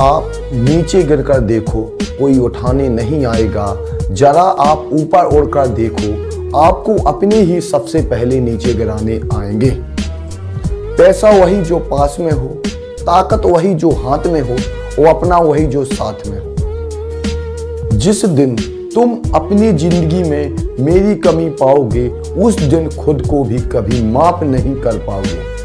आप नीचे गिरकर देखो, कोई उठाने नहीं आएगा। जरा आप ऊपर उड़कर देखो, आपको अपने ही सबसे पहले नीचे गिराने आएँगे। पैसा वही जो पास में हो, ताकत वही जो हाथ में हो और अपना वही जो साथ में हो। जिस दिन तुम अपनी ज़िंदगी में मेरी कमी पाओगे, उस दिन खुद को भी कभी माफ़ नहीं कर पाओगे।